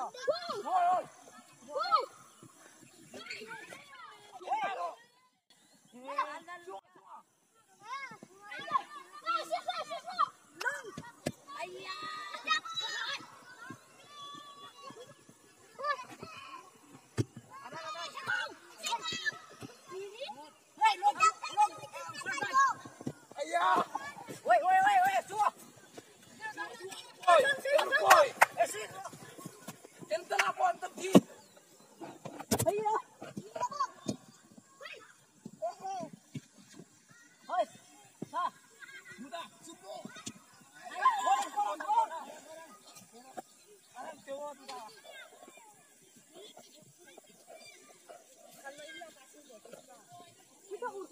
Oi, oi!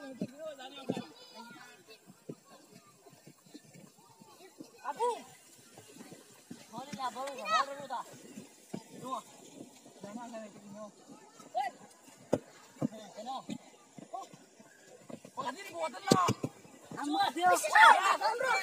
Oh, ini buat apa? Amat ya. Amat.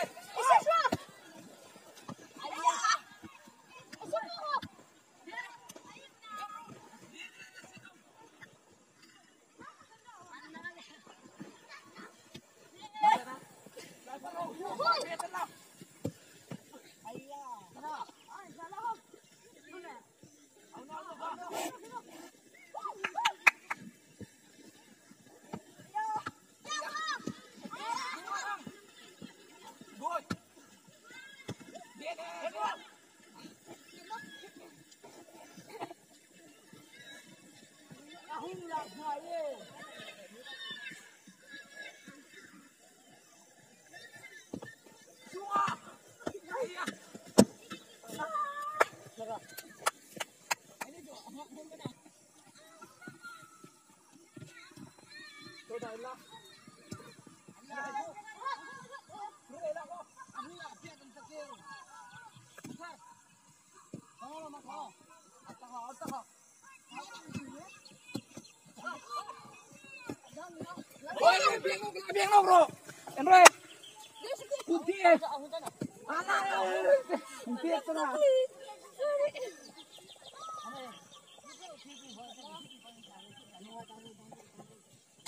Bingung bro, Andre, kunci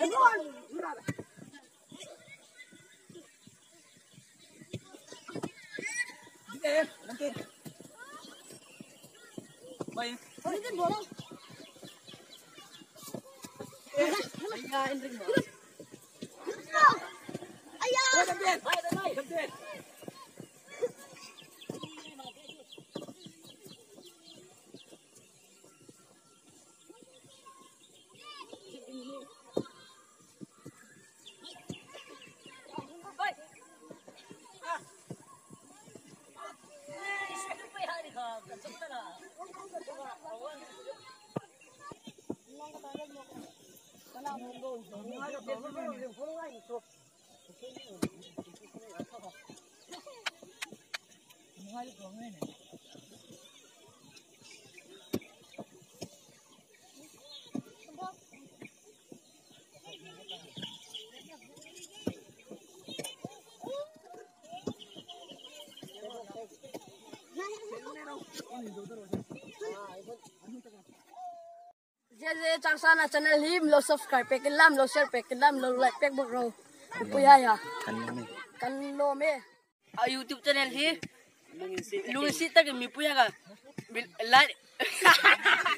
Đi lên kia. Bay. Bay lên bộ đâu. Ê, anh ra anh đừng mở. Ai da. Bay lên đây, bay lên đây, Ah, itu, itu, itu, itu, J J changsa na channel him lo subscribe pe kilam lo share pe kilam lo like pe bok ro puya ya kan me kan lo me a youtube channel hi lungsi tak mi puya ga like